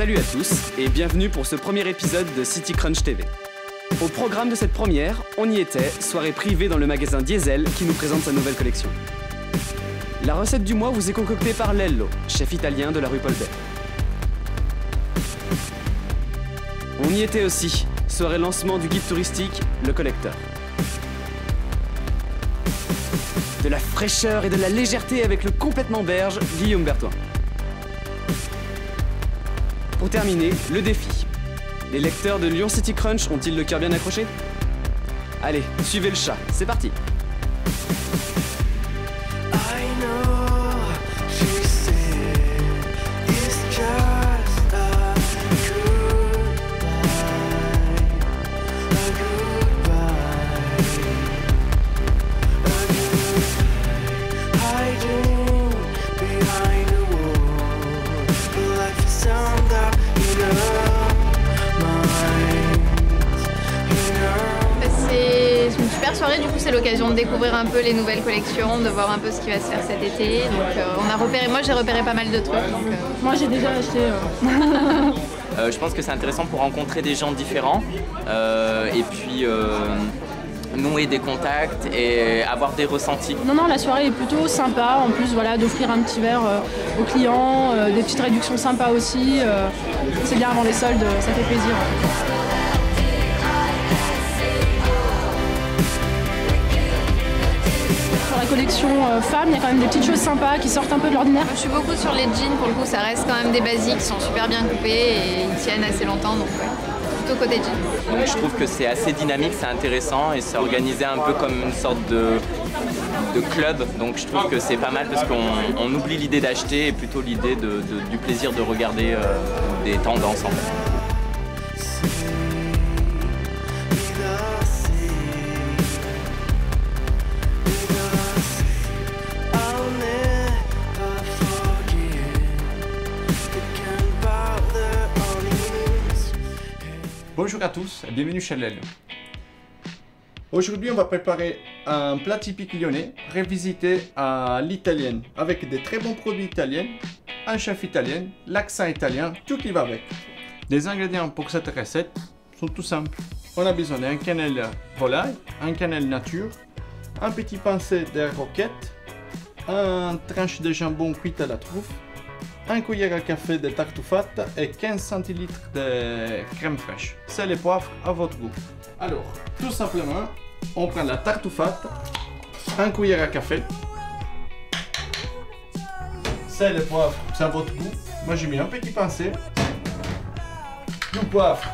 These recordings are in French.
Salut à tous et bienvenue pour ce premier épisode de City Crunch TV. Au programme de cette première, on y était, soirée privée dans le magasin Diesel qui nous présente sa nouvelle collection. La recette du mois vous est concoctée par Lello, chef italien de la rue Paul. On y était aussi, soirée lancement du guide touristique Le Collecteur. De la fraîcheur et de la légèreté avec le complètement berge Guillaume Bertois. Pour terminer, le défi. Les lecteurs de Lyon City Crunch ont-ils le cœur bien accroché? Allez, suivez le chat, c'est parti du coup c'est l'occasion de découvrir un peu les nouvelles collections, de voir un peu ce qui va se faire cet été. Donc euh, on a repéré, moi j'ai repéré pas mal de trucs. Donc, euh, Moi j'ai déjà acheté. euh, Euh, je pense que c'est intéressant pour rencontrer des gens différents euh, et puis euh, nouer des contacts et avoir des ressentis. Non, non, la soirée est plutôt sympa. En plus, voilà, d'offrir un petit verre euh, aux clients, euh, des petites réductions sympas aussi. euh, c'est bien avant les soldes, ça fait plaisir. Collection euh, femmes, il y a quand même des petites choses sympas qui sortent un peu de l'ordinaire. je suis beaucoup sur les jeans, pour le coup ça reste quand même des basiques qui sont super bien coupés et ils tiennent assez longtemps. Donc ouais, plutôt côté jeans. Donc je trouve que c'est assez dynamique, c'est intéressant et c'est organisé un peu comme une sorte de, de club. Donc je trouve que c'est pas mal parce qu'on on oublie l'idée d'acheter et plutôt l'idée de- de- du plaisir de regarder euh, des tendances en fait. Bonjour à tous et bienvenue chez Lello. Aujourd'hui, on va préparer un plat typique lyonnais, revisité à l'italienne, avec des très bons produits italiens, un chef italien, l'accent italien, tout qui va avec. Les ingrédients pour cette recette sont tout simples. On a besoin d'un cannelle volaille, un cannelle nature, un petit pincé de roquette, un tranche de jambon cuit à la truffe, un cuillère à café de tartufata et 15 centilitres de crème fraîche. Sel et poivre à votre goût. Alors, tout simplement, on prend la tartufata, un cuillère à café, sel et poivre, c'est à votre goût. Moi j'ai mis un petit pincé, du poivre,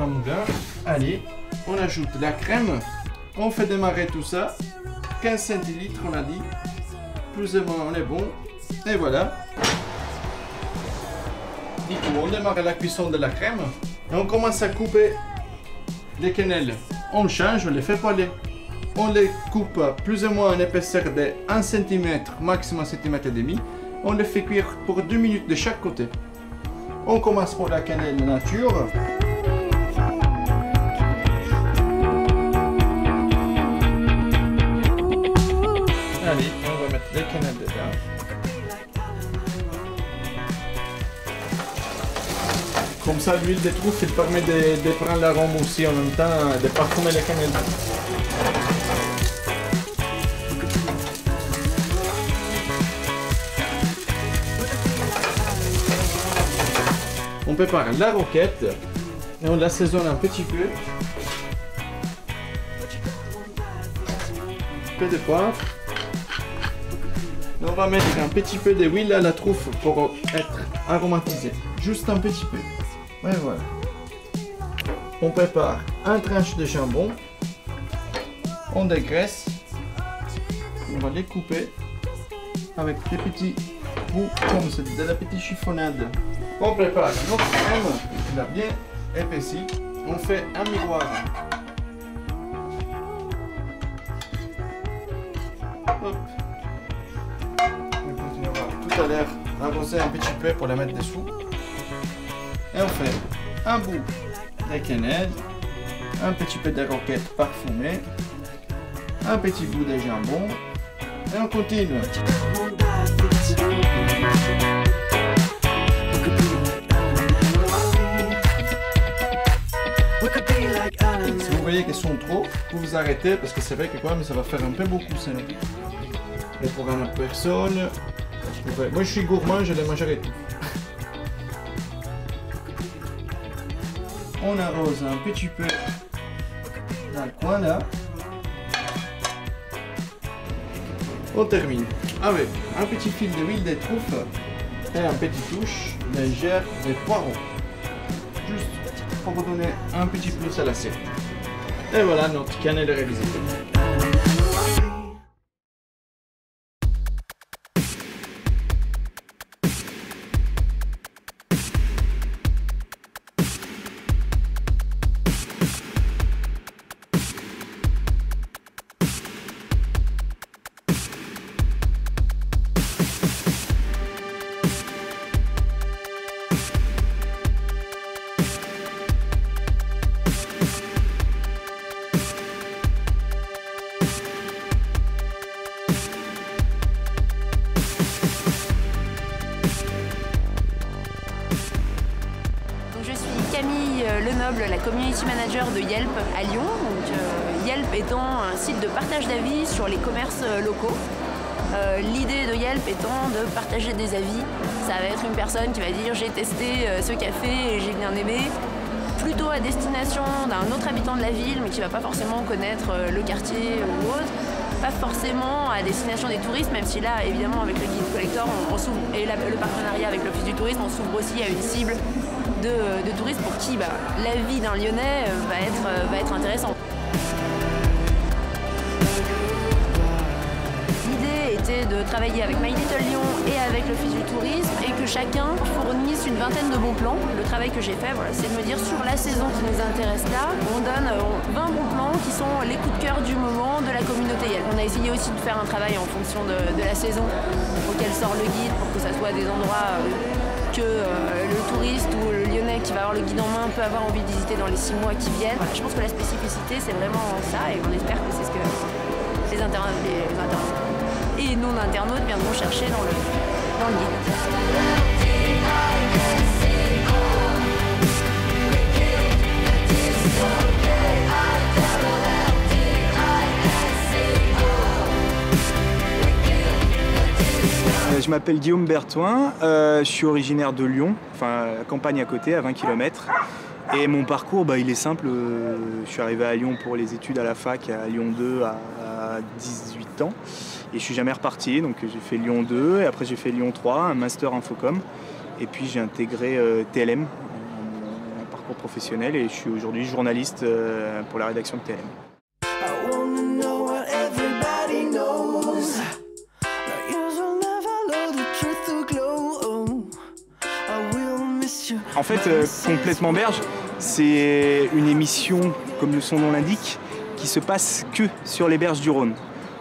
un moulin. Allez, on ajoute la crème, on fait démarrer tout ça, 15 centilitres on a dit, plus ou moins on est bon, et voilà. Du coup, on démarre la cuisson de la crème et on commence à couper les quenelles. On change, on les fait poêler. On les coupe plus ou moins en épaisseur de 1 cm, maximum 1 cm et demi. On les fait cuire pour 2 minutes de chaque côté. On commence pour la cannelle nature. Allez, on va mettre les cannelles dedans. Ça, l'huile de truffe, il permet de, de prendre l'arôme aussi en même temps, de parfumer les cannelles. On prépare la roquette et on l'assaisonne un petit peu. Un peu de poivre. On va mettre un petit peu d'huile à la truffe pour être aromatisé. Juste un petit peu. Voilà. On prépare un tranche de jambon. On dégraisse. On va les couper avec des petits bouts comme ça, de la petite chiffonnade. On prépare notre crème, il a bien épaissi. On fait un miroir. Hop. On continuera tout à l'heure à arroser un petit peu pour la mettre dessous. Et on fait un bout de quenelle, un petit peu de roquette parfumée, un petit bout de jambon, et on continue. Si vous voyez qu'elles sont trop, vous vous arrêtez parce que c'est vrai que quand même ça va faire un peu beaucoup ça. Et pour une personne, moi je suis gourmand, je les mangerai tout. On arrose un petit peu dans le coin là. On termine avec un petit fil de truffe et un petit touche légère de poireau. Juste pour redonner un petit plus à l'assiette. Et voilà notre cannelle révisitée. Community manager de Yelp à Lyon. Euh, Yelp étant un site de partage d'avis sur les commerces euh, locaux. Euh, L'idée de Yelp étant de partager des avis. Ça va être une personne qui va dire j'ai testé ce café et j'ai bien aimé. Plutôt à destination d'un autre habitant de la ville, mais qui va pas forcément connaître le quartier ou autre. Pas forcément à destination des touristes, même si là, évidemment, avec le guide collector on, s'ouvre, et le partenariat avec l'Office du tourisme, on s'ouvre aussi à une cible de, touristes pour qui bah, la vie d'un Lyonnais euh, va être, euh, va être intéressante. L'idée était de travailler avec My Little Lyon et avec l'Office du tourisme et que chacun fournisse une vingtaine de bons plans. Le travail que j'ai fait, c'est de me dire sur la saison qui nous intéresse là, on donne euh, 20 bons plans qui sont les coups de cœur du moment de la communauté. On a essayé aussi de faire un travail en fonction de, la saison auquel sort le guide pour que ça soit des endroits euh, que euh, le touriste ou le lyonnais qui va avoir le guide en main peut avoir envie de visiter dans les six mois qui viennent. Je pense que la spécificité, c'est vraiment ça et on espère que c'est ce que les, interna- les internautes et non-internautes viendront chercher dans le guide. Je m'appelle Guillaume Bertoin, euh, je suis originaire de Lyon, enfin campagne à côté, à 20 km. Et mon parcours, bah, il est simple. euh, je suis arrivé à Lyon pour les études à la fac, à Lyon 2 à, à 18 ans. Et je suis jamais reparti, donc j'ai fait Lyon 2, et après j'ai fait Lyon 3, un master Infocom. Et puis j'ai intégré euh, TLM, un parcours professionnel, et je suis aujourd'hui journaliste euh, pour la rédaction de TLM. En fait, euh, Complètement Berge, c'est une émission, comme son nom l'indique, qui se passe que sur les berges du Rhône.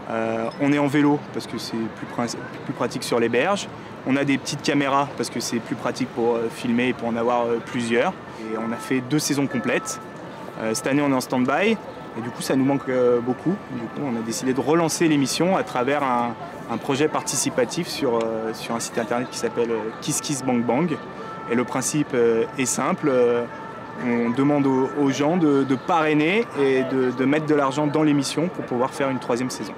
Euh, on est en vélo parce que c'est plus, pratique sur les berges. On a des petites caméras parce que c'est plus pratique pour euh, filmer et pour en avoir plusieurs. Et on a fait deux saisons complètes. Cette année, on est en stand-by et du coup, ça nous manque beaucoup. Du coup, on a décidé de relancer l'émission à travers un, projet participatif sur, sur un site internet qui s'appelle Kiss Kiss Bang Bang. Et le principe euh, est simple. euh, on demande aux, gens de, parrainer et de, mettre de l'argent dans l'émission pour pouvoir faire une troisième saison.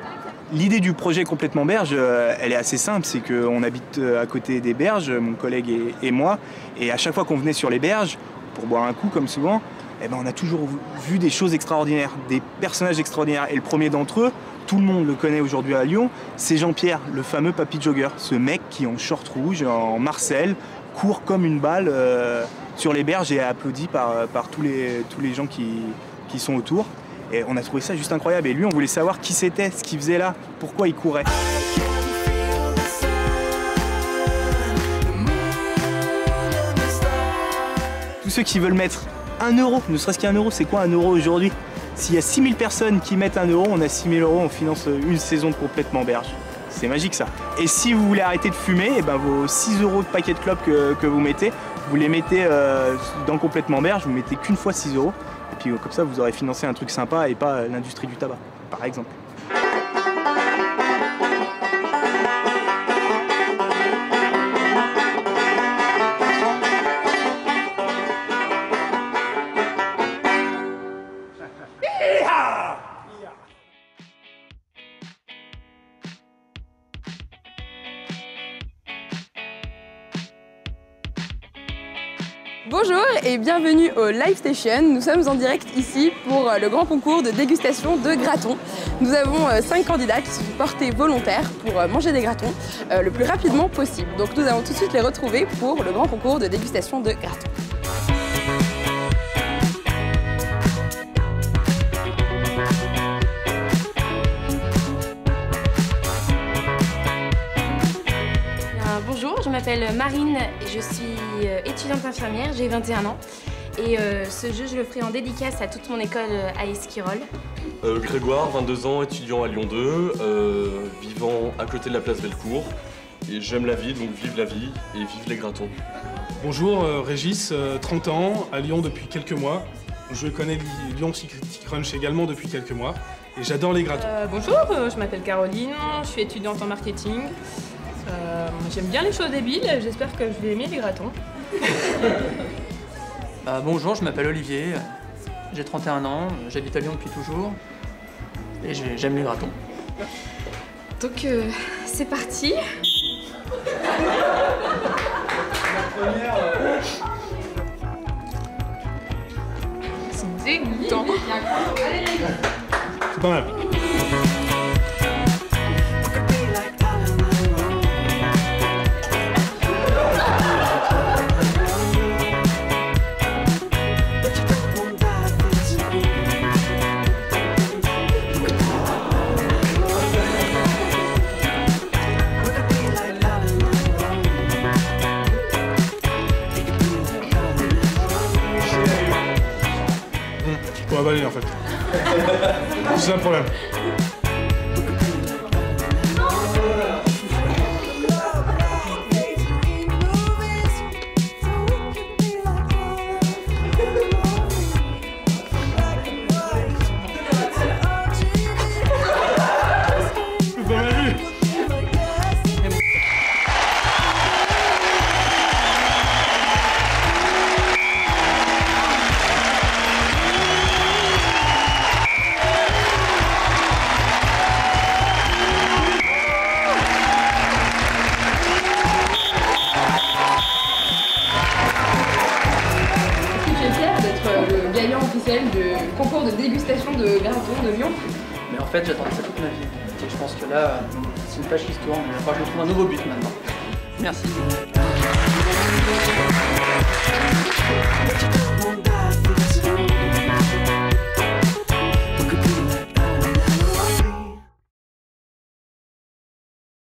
L'idée du projet Complètement Berge, euh, elle est assez simple, c'est qu'on habite à côté des berges, mon collègue et, et moi, et à chaque fois qu'on venait sur les berges, pour boire un coup comme souvent, eh ben, on a toujours vu des choses extraordinaires, des personnages extraordinaires. Et le premier d'entre eux, tout le monde le connaît aujourd'hui à Lyon, c'est Jean-Pierre, le fameux papy jogger, ce mec qui en short rouge, en Marcel, court comme une balle euh, sur les berges et applaudi par, par tous, les, tous les gens qui, qui sont autour. Et on a trouvé ça juste incroyable. Et lui, on voulait savoir qui c'était, ce qu'il faisait là, pourquoi il courait. Tous ceux qui veulent mettre un euro, ne serait-ce qu'un euro, c'est quoi un euro aujourd'hui? S'il y a 6000 personnes qui mettent un euro, on a 6000 euros, on finance une saison complètement berge. C'est magique ça. Et si vous voulez arrêter de fumer, et ben vos 6 euros de paquet de clopes que, que vous mettez, vous les mettez euh, dans complètement berge, vous mettez qu'une fois 6 euros. Et puis euh, comme ça, vous aurez financé un truc sympa et pas euh, l'industrie du tabac, par exemple. Bonjour et bienvenue au Live Station. Nous sommes en direct ici pour euh, le grand concours de dégustation de gratons. Nous avons euh, cinq candidats qui se sont portés volontaires pour euh, manger des gratons euh, le plus rapidement possible. Donc nous allons tout de suite les retrouver pour le grand concours de dégustation de gratons. M'appelle Marine et je suis euh, étudiante infirmière, j'ai 21 ans. Et euh, ce jeu, je le ferai en dédicace à toute mon école euh, à Esquirol. Euh, Grégoire, 22 ans, étudiant à Lyon 2, euh, vivant à côté de la place Bellecour. Et j'aime la vie, donc vive la vie et vive les gratons. Bonjour, euh, Régis, euh, 30 ans, à Lyon depuis quelques mois. Je connais Lyon City Crunch également depuis quelques mois et j'adore les gratons. Euh, bonjour, je m'appelle Caroline, je suis étudiante en marketing. Euh, J'aime bien les choses débiles, j'espère que je vais aimer les gratons. Euh, bonjour, je m'appelle Olivier, j'ai 31 ans, j'habite à Lyon depuis toujours et j'ai- j'aime les gratons. Donc euh, c'est parti. C'est dégoûtant. C'est pas mal. En fait. C'est un problème. Gagnant officiel du concours de dégustation de gratons de Lyon Mais en fait, j'attendais ça toute ma vie. Et je pense que là, c'est une page qui se tourne. Falloir que je trouve un nouveau but maintenant. Merci.